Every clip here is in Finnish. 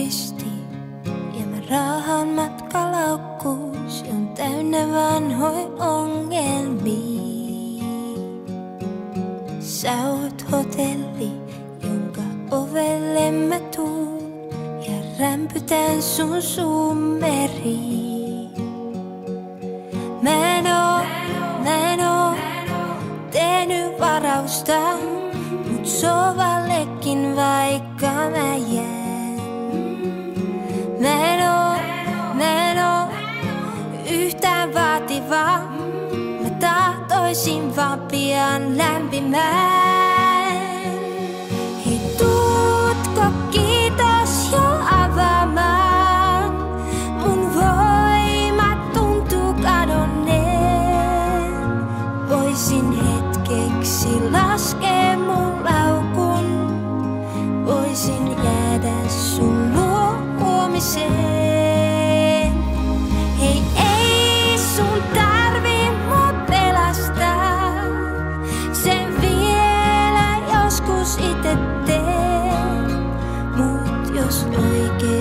risti. Ja mä raahan matkalaukkuus, on täynnä vanhoi ongelmi. Sä oot hotelli, jonka ovelle mä tuun. Ja rämpytän sun summeri. Mä en oo, mä en oo, tehnyt varausta, mut sovallekin vaikka mä jään. 心 var blir en land i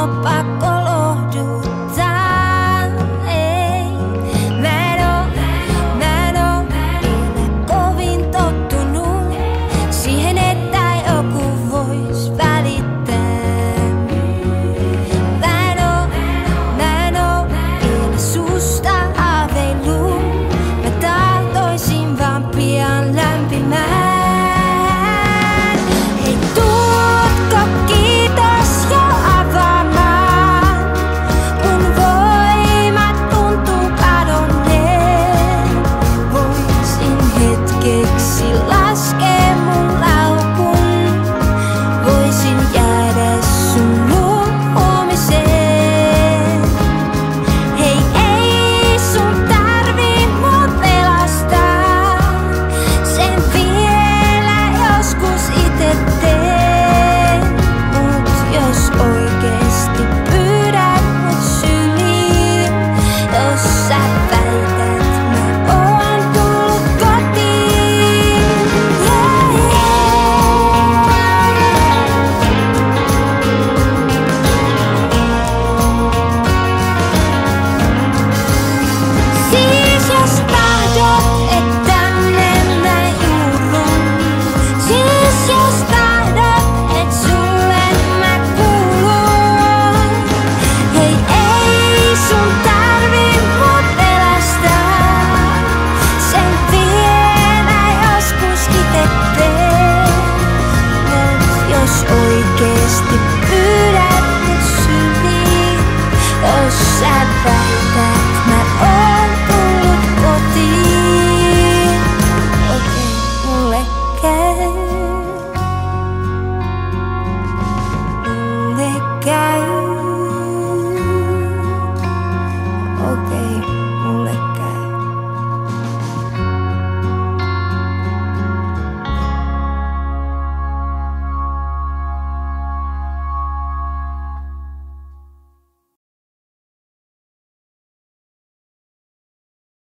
no pa'